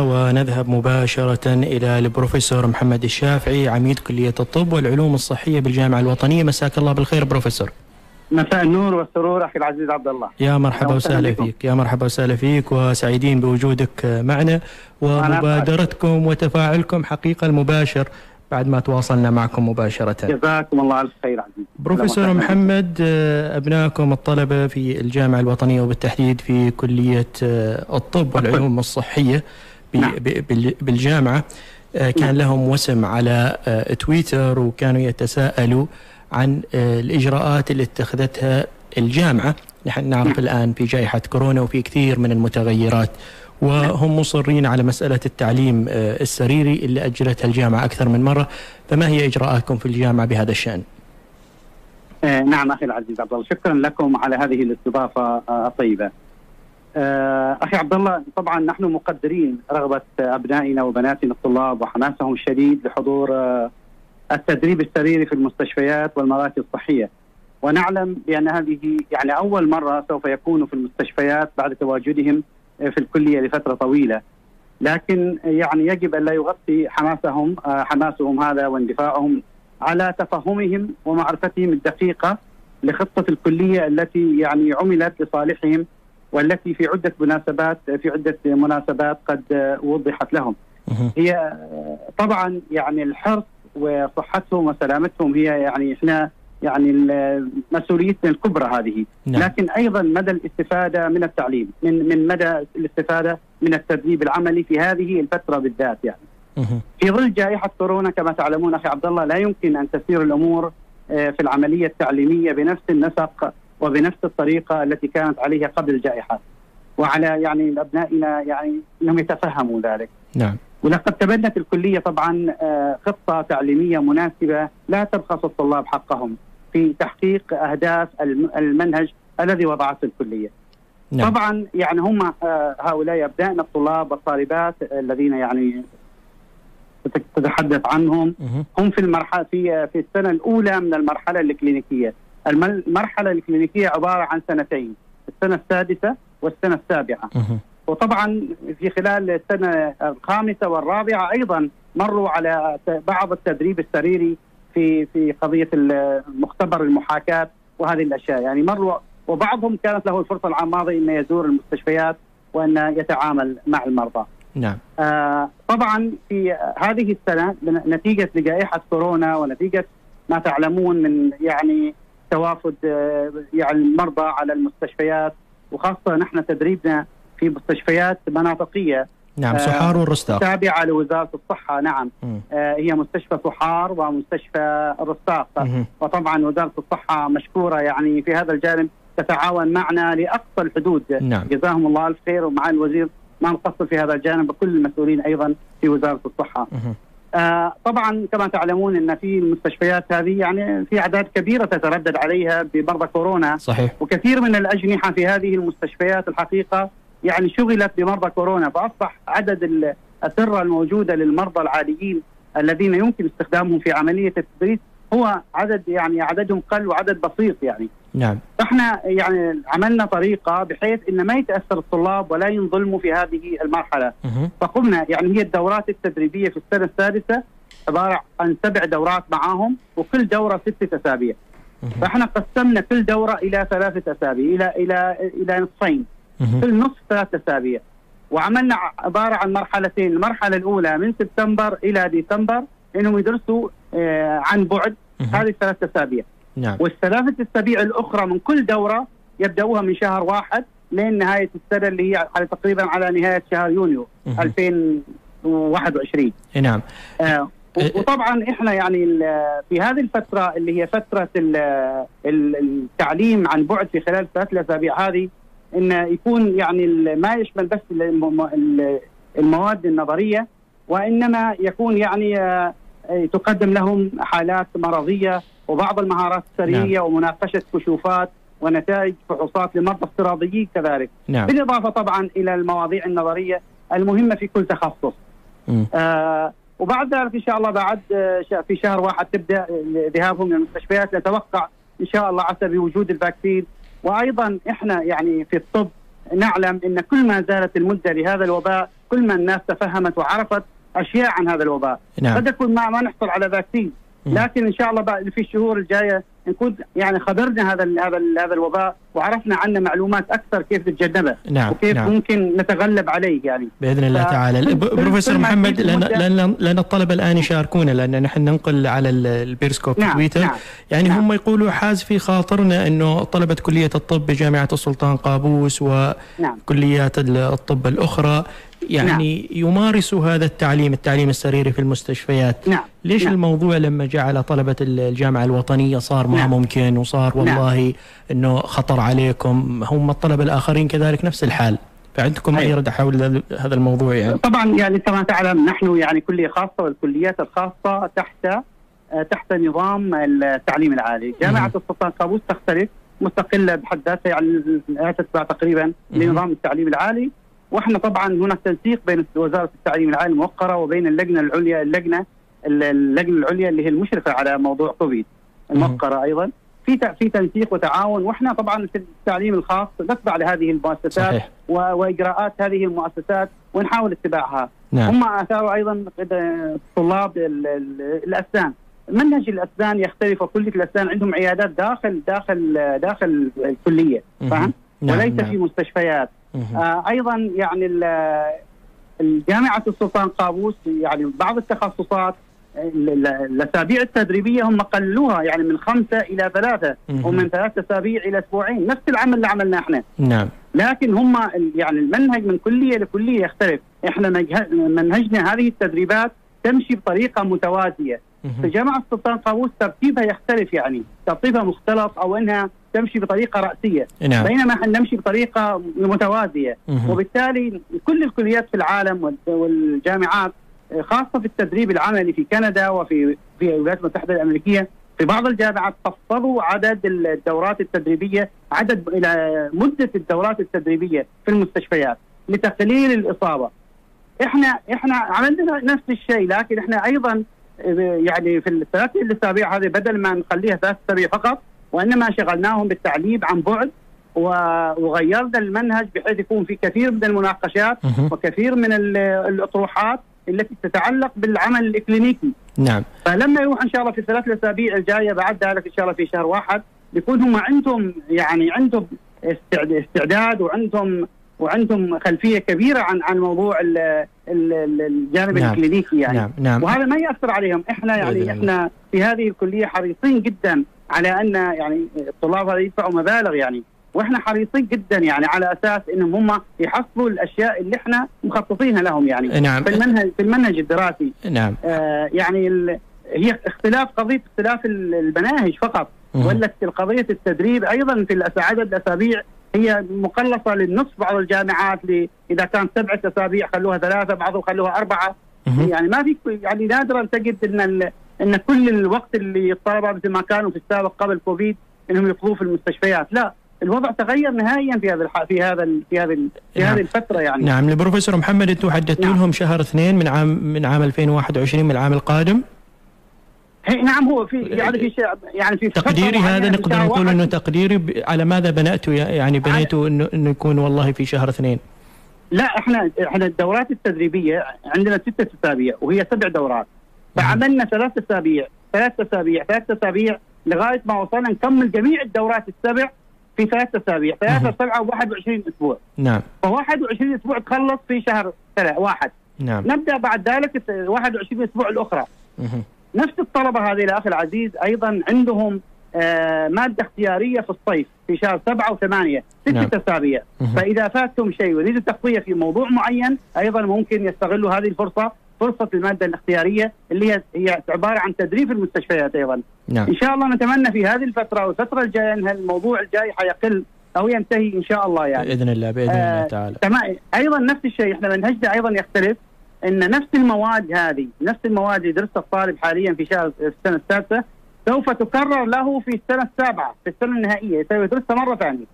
ونذهب مباشرة إلى البروفيسور محمد الشافعي عميد كلية الطب والعلوم الصحية بالجامعة الوطنية. مساك الله بالخير بروفيسور. مساء النور والسرور أخي العزيز عبد الله. يا مرحبا وسهلا فيك. يا مرحبا وسهلا فيك. وسعيدين بوجودك معنا. ومبادرتكم وتفاعلكم حقيقة المباشر بعد ما تواصلنا معكم مباشرة. جزاكم الله ألف خير عزيز. بروفيسور محمد أبنائكم الطلبة في الجامعة الوطنية وبالتحديد في كلية الطب والعلوم الصحية. نعم. بالجامعة كان نعم. لهم وسم على تويتر وكانوا يتساءلوا عن الإجراءات اللي اتخذتها الجامعة نحن نعرف نعم. الآن في جائحة كورونا وفي كثير من المتغيرات وهم مصرين على مسألة التعليم السريري اللي أجلتها الجامعة أكثر من مرة فما هي إجراءاتكم في الجامعة بهذا الشأن؟ نعم أخي العزيز عبد الله شكرا لكم على هذه الاستضافة الطيبة أخي عبد الله طبعا نحن مقدرين رغبة أبنائنا وبناتنا الطلاب وحماسهم الشديد لحضور التدريب السريري في المستشفيات والمراكز الصحية. ونعلم بأن هذه يعني أول مرة سوف يكونوا في المستشفيات بعد تواجدهم في الكلية لفترة طويلة. لكن يعني يجب أن لا يغطي حماسهم حماسهم هذا واندفاعهم على تفهمهم ومعرفتهم الدقيقة لخطة الكلية التي يعني عملت لصالحهم والتي في عدة مناسبات في عدة مناسبات قد وضحت لهم. هي طبعا يعني الحرص وصحتهم وسلامتهم هي يعني إحنا يعني مسؤوليتنا الكبرى هذه نعم. لكن أيضا مدى الاستفادة من التعليم من من مدى الاستفادة من التدريب العملي في هذه الفترة بالذات يعني في ظل جائحة كورونا كما تعلمون أخي عبد الله لا يمكن أن تسير الأمور في العملية التعليمية بنفس النسق وبنفس الطريقة التي كانت عليها قبل الجائحة وعلى يعني أبنائنا يعني إنهم يتفهموا ذلك نعم ولقد تبنت الكلية طبعا خطة تعليمية مناسبة لا تبخس الطلاب حقهم في تحقيق أهداف المنهج الذي وضعته الكلية. نعم. طبعا يعني هم هؤلاء أبنائنا الطلاب والطالبات الذين يعني تتحدث عنهم هم في المرحلة في في السنة الأولى من المرحلة الكلينيكية. المرحلة الكلينيكية عبارة عن سنتين، السنة السادسة والسنة السابعة. وطبعا في خلال السنة الخامسة والرابعة أيضا مروا على بعض التدريب السريري في في قضية مختبر المحاكاة وهذه الأشياء يعني مروا وبعضهم كانت له الفرصة العام الماضي إنه يزور المستشفيات وان يتعامل مع المرضى. نعم. آه طبعا في هذه السنة نتيجة لجائحه كورونا ونتيجة ما تعلمون من يعني توافد آه يعني المرضى على المستشفيات وخاصة نحن تدريبنا في مستشفيات مناطقية. نعم صحار والرستاق. تابعة لوزارة الصحة نعم. آه هي مستشفى صحار ومستشفى الرستاق. وطبعا وزارة الصحة مشكورة يعني في هذا الجانب تتعاون معنا لأقصى الحدود. نعم. جزاهم الله ألف خير ومع الوزير ما نقصر في هذا الجانب بكل المسؤولين أيضا في وزارة الصحة. آه طبعا كما تعلمون إن في المستشفيات هذه يعني في أعداد كبيرة تتردد عليها بمرضى كورونا. صحيح. وكثير من الأجنحة في هذه المستشفيات الحقيقة يعني شغلت بمرضى كورونا فأصبح عدد الاسره الموجودة للمرضى العاديين الذين يمكن استخدامهم في عملية التدريس هو عدد يعني عددهم قل وعدد بسيط يعني. نعم. فاحنا يعني عملنا طريقة بحيث إن ما يتأثر الطلاب ولا ينظلموا في هذه المرحلة. مه. فقمنا يعني هي الدورات التدريبية في السنة السادسة عبارة عن سبع دورات معاهم وكل دورة ستة أسابيع. فإحنا قسمنا كل دورة إلى ثلاثة أسابيع إلى إلى إلى نصفين. كل نصف ثلاث أسابيع. وعملنا عبارة عن مرحلتين، المرحلة الأولى من سبتمبر إلى ديسمبر إنهم يدرسوا آه عن بعد هذه الثلاث أسابيع. نعم. والثلاثة أسابيع الأخرى من كل دورة يبدأوها من شهر واحد لين نهاية السنة اللي هي على تقريبا على نهاية شهر يونيو 2021. نعم. آه وطبعا إحنا يعني في هذه الفترة اللي هي فترة التعليم عن بعد في خلال الثلاث الاسابيع هذه إن يكون يعني ما يشمل بس المواد النظرية وإنما يكون يعني تقدم لهم حالات مرضية وبعض المهارات السرية نعم. ومناقشة كشوفات ونتائج فحوصات لمرضى افتراضيين كذلك. نعم. بالإضافة طبعا إلى المواضيع النظرية المهمة في كل تخصص. آه وبعد ذلك إن شاء الله بعد في شهر واحد تبدأ ذهابهم للمستشفيات نتوقع إن شاء الله عسى بوجود الفاكسين. وأيضا إحنا يعني في الطب نعلم إن كل ما زالت المدة لهذا الوباء كل ما الناس تفهمت وعرفت أشياء عن هذا الوباء. نعم. قد يكون ما ما نحصل على vaccine. لكن إن شاء الله بعد في الشهور الجاية نكون يعني خبرنا هذا ال هذا ال هذا الوباء وعرفنا عنه معلومات أكثر كيف نتجنبه نعم وكيف نعم. ممكن نتغلب عليه يعني. بإذن الله ف- تعالى. بروفيسور محمد لأن لأن لأن الطلبه الآن يشاركونا لأن نحن ننقل على ال- البيرسكوب نعم تويتر. نعم يعني نعم. هم يقولوا حاز في خاطرنا إنه طلبة كلية الطب بجامعة السلطان قابوس نعم. وكليات الطب الأخرى يعني يمارسوا هذا التعليم التعليم السريري في المستشفيات نعم ليش نعم. الموضوع لما جعل طلبة الجامعة الوطنية صار ما نعم. ممكن وصار والله إنه خطر عليكم هم الطلبة الآخرين كذلك نفس الحال فعندكم أي أيوة. رد حول ذا- هذا الموضوع يعني طبعا يعني كما تعلم نحن يعني كلية خاصة والكليات الخاصة تحت آه، تحت نظام التعليم العالي، جامعة مم. السلطان قابوس تختلف مستقلة بحد ذاتها يعني تتبع تقريبا. لنظام التعليم العالي وإحنا طبعا هناك تنسيق بين وزارة التعليم العالي الموقره وبين اللجنة العليا اللجنة اللجنة العليا اللي هي المشرفة على موضوع كوفيد الموقره أيضا. في في تنسيق وتعاون. وإحنا طبعا في التعليم الخاص نتبع لهذه المؤسسات صحيح. و- وإجراءات هذه المؤسسات ونحاول اتباعها. نعم. هم أثاروا أيضا طلاب ال- ال- الأسنان. منهج الأسنان يختلف وكليه الأسنان عندهم عيادات داخل داخل داخل الكلية. فاهم نعم وليس نعم. في مستشفيات. أيضا يعني ال- الجامعة السلطان قابوس يعني بعض التخصصات ال- ال- الأسابيع التدريبية هم قللوها يعني من خمسة إلى ثلاثة. ومن ثلاث أسابيع إلى أسبوعين نفس العمل اللي عملناه إحنا. نعم. لكن هم يعني المنهج من كلية لكلية يختلف، إحنا منهجنا هذه التدريبات تمشي بطريقة متوازية، في مهم. جامعه السلطان قابوس ترتيبها يختلف يعني، ترتيبها مختلط أو إنها تمشي بطريقة رأسية، نعم بينما إحنا نمشي بطريقة متوازية، مهم. وبالتالي كل الكليات في العالم وال- والجامعات خاصة في التدريب العملي في كندا وفي في الولايات المتحدة الأمريكية في بعض الجامعات خفضوا عدد الدورات التدريبية عدد إلى مدة الدورات التدريبية في المستشفيات لتقليل الإصابة. إحنا إحنا عملنا نفس الشيء لكن إحنا أيضا يعني في الثلاث الأسابيع هذه بدل ما نخليها ثلاث أسابيع فقط وإنما شغلناهم بالتعليم عن بعد وغيرنا المنهج بحيث يكون في كثير من المناقشات. وكثير من ال- الأطروحات التي تتعلق بالعمل الإكلينيكي نعم فلما يروح إن شاء الله في الثلاث الأسابيع الجاية بعد ذلك إن شاء الله في شهر واحد بيكون هم عندهم يعني عندهم استعد- استعداد وعندهم وعندهم خلفية كبيرة عن عن موضوع ال ال ال الجانب نعم. الكلينيكي يعني. نعم نعم. وهذا ما يأثر عليهم. إحنا يعني. إحنا في هذه الكلية حريصين جدا على أن يعني الطلاب هذا يدفعوا مبالغ يعني. وإحنا حريصين جدا يعني على أساس إنهم هم يحصلوا الأشياء اللي إحنا مخططينها لهم يعني. نعم. في المنهج في المنهج الدراسي. نعم. آه يعني ال- هي اختلاف قضية اختلاف ال- المناهج فقط. ولا قضية التدريب أيضا في عدد الأسابيع هي مقلصه للنصف بعض الجامعات إذا كان سبعه أسابيع خلوها ثلاثة بعضهم خلوها أربعة. يعني ما في يعني نادرا تجد إن إن كل الوقت اللي الطلبة مثل ما كانوا في السابق قبل كوفيد إنهم يقضوه في المستشفيات لا الوضع تغير نهائيا في هذا الح... في هذا ال... في هذه ال... في نعم. هذه الفترة يعني نعم البروفيسور محمد أنتم حددتوا نعم. لهم شهر اثنين من عام من عام 2021 من العام القادم نعم هو في يعني في شيء يعني في تقديري هذا في نقدر نقول. إنه تقديري على ماذا بناتوا يعني بنيتوا انه إنه يكون والله في شهر اثنين؟ لا إحنا إحنا الدورات التدريبية عندنا ستة أسابيع وهي سبع دورات. فعملنا ثلاث أسابيع ثلاث أسابيع ثلاث أسابيع لغاية ما وصلنا نكمل جميع الدورات السبع في ثلاث أسابيع ثلاثة. سبعة و21 أسبوع. نعم. ف 21 أسبوع تخلص في شهر واحد. نعم. نبدأ بعد ذلك الت- 21 أسبوع الأخرى. مهم. نفس الطلبة هذه الأخ العزيز أيضا عندهم آه مادة اختيارية في الصيف في شهر سبعة وثمانية نعم. ستة أسابيع. مهم. فإذا فاتهم شيء ويريدوا تقويه في موضوع معين أيضا ممكن يستغلوا هذه الفرصة فرصة المادة الاختيارية اللي هي هي عبارة عن تدريب في المستشفيات أيضا. نعم. إن شاء الله نتمنى في هذه الفترة والفترة الجاية إن الموضوع الجاي حيقل أو ينتهي إن شاء الله يعني. بإذن الله بإذن الله آه، تعالى. تمام. أيضا نفس الشيء إحنا منهجنا أيضا يختلف. إن نفس المواد هذه نفس المواد اللي يدرسها الطالب حاليا في شهر السنة السادسة سوف تكرر له في السنة السابعة في السنة النهائية سوف يدرسها مرة ثانية.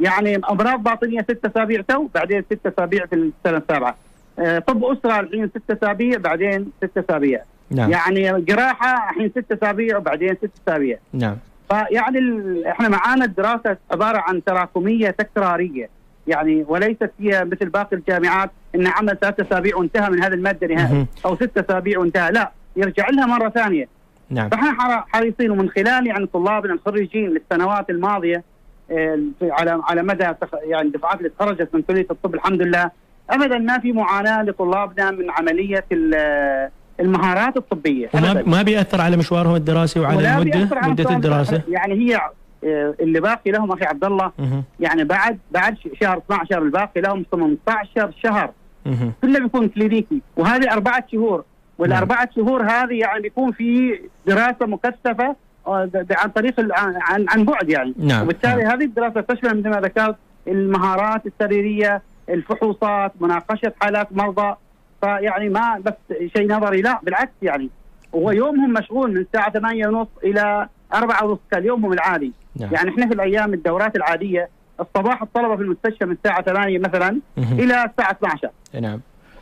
يعني أمراض باطنية ست أسابيع تو بعدين ست أسابيع في السنة السابعة. آه، طب أسرة الحين ست أسابيع بعدين ست أسابيع. نعم. يعني جراحة الحين ست أسابيع وبعدين ست أسابيع. نعم. فيعني ال- إحنا معانا الدراسة عبارة عن تراكمية تكرارية. يعني وليست هي مثل باقي الجامعات إن عمل ثلاث أسابيع وانتهى من هذا المادة نهائي. أو ست أسابيع وانتهى. لا يرجع لها مرة ثانية. نعم. فاحنا حريصين ومن خلال يعني طلابنا الخريجين للسنوات الماضية آه، على على مدى يعني الدفعات اللي تخرجت من كلية الطب الحمد لله. ابدا ما في معاناة لطلابنا من عملية المهارات الطبية. وما ما بيأثر على مشوارهم الدراسي وعلى المدة مدة الدراسة؟ يعني هي آه، اللي باقي لهم أخي عبد الله يعني بعد بعد شهر 12 الباقي لهم 18 شهر. كله بيكون كلينيكي. وهذه أربعة شهور. والأربعة شهور هذه يعني بيكون في دراسة مكثفة آه، عن طريق عن عن بعد يعني. نعم. وبالتالي نعم. هذه الدراسة تشمل مثل ما ذكرت المهارات السريرية الفحوصات مناقشة حالات مرضى. فيعني ما بس شيء نظري لا بالعكس يعني. هو يومهم مشغول من الساعة 8 ونص إلى 4 ونص كاليومهم العادي. نعم. يعني إحنا في الأيام الدورات العادية الصباح الطلبة في المستشفى من الساعة 8 مثلا إلى الساعة 12 نعم.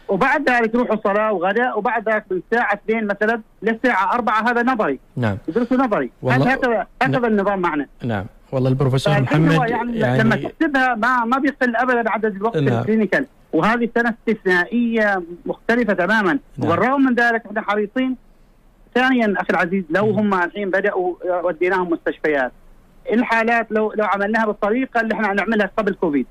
وبعد ذلك يروحوا صلاة وغداء وبعد ذلك من الساعة 2 مثلا للساعة 4 هذا نظري. نعم. يدرسوا نظري. هكذا هكذا نعم. النظام معنا؟ نعم. والله البروفيسور محمد يعني, يعني لما تحسبها ما ما بيقل ابدا عدد الوقت نعم. ال clinical. وهذه سنة استثنائية مختلفة تماما. نعم. وبالرغم من ذلك إحنا حريصين. ثانيا أخي العزيز لو هم الحين بدأوا وديناهم مستشفيات. الحالات لو لو عملناها بالطريقة اللي إحنا نعملها قبل كوفيد.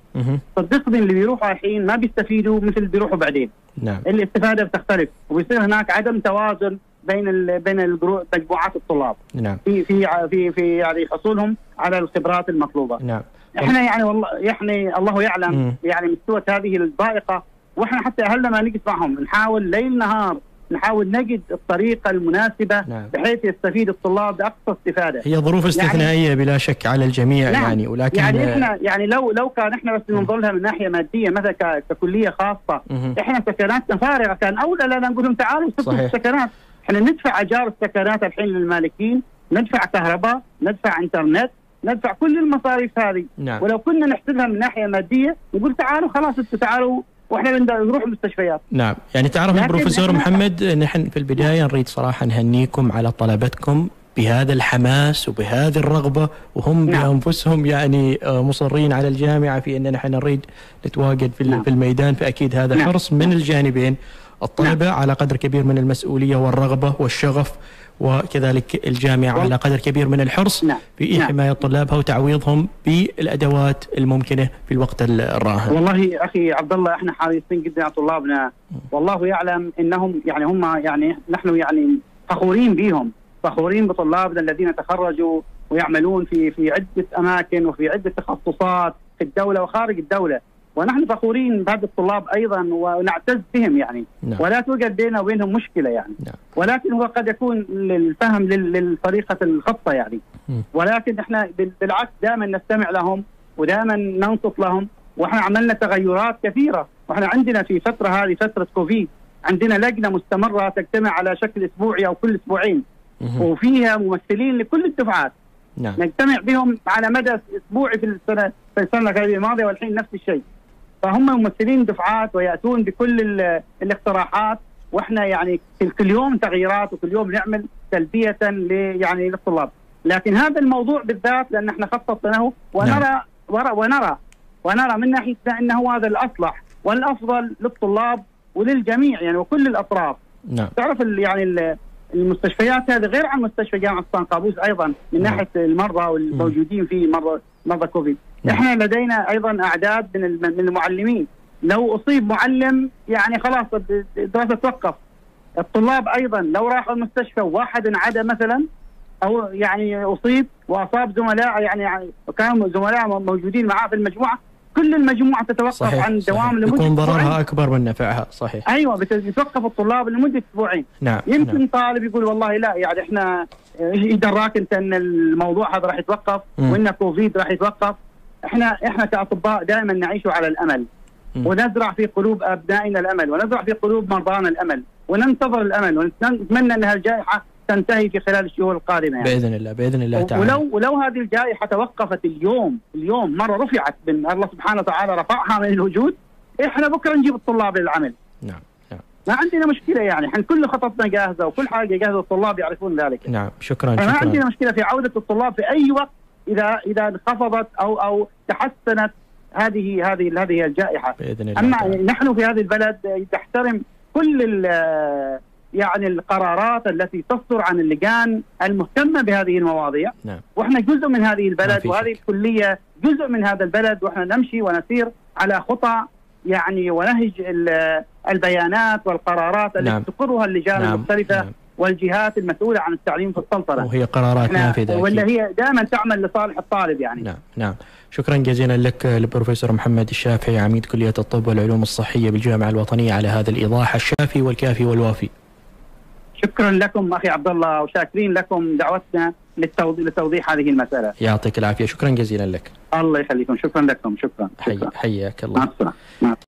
صدقني اللي بيروحوا الحين ما بيستفيدوا مثل اللي بيروحوا بعدين. نعم. الاستفادة بتختلف وبيصير هناك عدم توازن بين ال بين مجموعات الطلاب. نعم. في في في في يعني حصولهم على الخبرات المطلوبة. نعم. إحنا يعني والله يعني الله يعلم مم. يعني مستوى هذه الضائقه وإحنا حتى أهلنا ما نقف معهم نحاول ليل نهار نحاول نجد الطريقة المناسبة نعم. بحيث يستفيد الطلاب بأقصى استفادة هي ظروف يعني استثنائية يعني بلا شك على الجميع نعم. يعني ولكن يعني إحنا يعني لو لو كان إحنا بس ننظر لها من ناحية مادية مثلا ككلية خاصة مه. إحنا سكناتنا فارغة كان أولى لنا نقول لهم تعالوا سكتوا السكنات إحنا ندفع أجار السكنات الحين للمالكين ندفع كهرباء ندفع إنترنت ندفع كل المصاريف هذه نعم. ولو كنا نحسبها من ناحية مادية نقول تعالوا خلاص أنتم تعالوا وإحنا نروح المستشفيات نعم يعني تعرف البروفيسور محمد نحن في البداية نريد صراحة نهنيكم على طلبتكم بهذا الحماس وبهذه الرغبة وهم نعم. بأنفسهم يعني آه، مصرين على الجامعة في اننا نحن نريد نتواجد في, نعم. في الميدان فأكيد هذا نعم. حرص من الجانبين الطلبة نعم. على قدر كبير من المسؤولية والرغبة والشغف وكذلك الجامعة على قدر كبير من الحرص نعم. في نعم. حماية طلابها وتعويضهم بالأدوات الممكنة في الوقت الراهن والله أخي عبد الله إحنا حريصين جدا على طلابنا والله يعلم أنهم يعني هم يعني نحن يعني فخورين بهم فخورين بطلابنا الذين تخرجوا ويعملون في في عدة أماكن وفي عدة تخصصات في الدولة وخارج الدولة ونحن فخورين بهذا الطلاب أيضا ونعتز بهم يعني نعم. ولا توجد بيننا وبينهم مشكلة يعني نعم. ولكن هو قد يكون للفهم للطريقة الخطه يعني م. ولكن إحنا بالعكس دائما نستمع لهم ودائما ننصت لهم وإحنا عملنا تغيرات كثيرة وإحنا عندنا في فترة هذه فترة كوفيد عندنا لجنة مستمرة تجتمع على شكل أسبوعي أو كل أسبوعين م. وفيها ممثلين لكل الدفعات نعم. نجتمع بهم على مدى أسبوعي في السنة في السنة الماضية والحين نفس الشيء فهم ممثلين دفعات ويأتون بكل الاقتراحات وإحنا يعني كل يوم تغييرات وكل يوم نعمل تلبية يعني للطلاب لكن هذا الموضوع بالذات لأن إحنا خصصناه ونرى نعم. ونرى ونرى من ناحيتنا إنه هذا الأصلح والأفضل للطلاب وللجميع يعني وكل الأطراف نعم. تعرف يعني المستشفيات هذه غير عن مستشفى جامعة سلطان قابوس أيضا من نعم. ناحية المرضى والموجودين فيه مرضى مرضى كوفيد نعم. إحنا لدينا أيضا أعداد من من المعلمين. لو أصيب معلم يعني خلاص الدراسه توقف. الطلاب أيضا لو راحوا المستشفى واحد انعدى مثلا أو يعني أصيب وأصاب زملاء يعني, كانوا زملاء موجودين معاه في المجموعة كل المجموعة تتوقف صحيح عن دوام لمدة يكون ضررها أكبر من نفعها صحيح. أيوه بتوقف الطلاب لمدة أسبوعين. نعم يمكن نعم. طالب يقول والله لا يعني إحنا إيش دراك انت إن الموضوع هذا راح يتوقف وإن كوفيد راح يتوقف إحنا إحنا كأطباء دائما نعيش على الأمل. م. ونزرع في قلوب أبنائنا الأمل ونزرع في قلوب مرضانا الأمل وننتظر الأمل ونتمنى أن الجائحه تنتهي في خلال الشهور القادمة يعني. بإذن الله بإذن الله تعالى. ولو ولو هذه الجائحة توقفت اليوم اليوم مرة رفعت من الله سبحانه وتعالى رفعها من الوجود إحنا بكرة نجيب الطلاب للعمل. نعم نعم. ما عندنا مشكلة يعني إحنا كل خططنا جاهزة وكل حاجة جاهزة الطلاب يعرفون ذلك. نعم شكرا شكرا. عندنا مشكلة في عودة الطلاب في أي وقت إذا إذا انخفضت أو أو تحسنت هذه هذه هذه الجائحة بإذن الله أما تعالى. نحن في هذه البلد تحترم كل يعني القرارات التي تصدر عن اللجان المهتمة بهذه المواضيع نعم وإحنا جزء من هذه البلد وهذه. الكلية جزء من هذا البلد وإحنا نمشي ونسير على خطى يعني ونهج ال- البيانات والقرارات التي نعم. تقرها اللجان نعم المختلفة نعم. والجهات المسؤولة عن التعليم في السلطنه وهي قرارات نافذة ولا. هي دائما تعمل لصالح الطالب يعني. نعم نعم. شكرا جزيلا لك البروفيسور محمد الشافعي عميد كلية الطب والعلوم الصحية بالجامعة الوطنية على هذا الإيضاح الشافي والكافي والوافي. شكرا لكم أخي عبد الله وشاكرين لكم دعوتنا لتوضيح هذه المسألة. يعطيك العافية. شكرا جزيلا لك. الله يخليكم. شكرا لكم. شكرا, حي شكرا. حياك مع الله السلامة.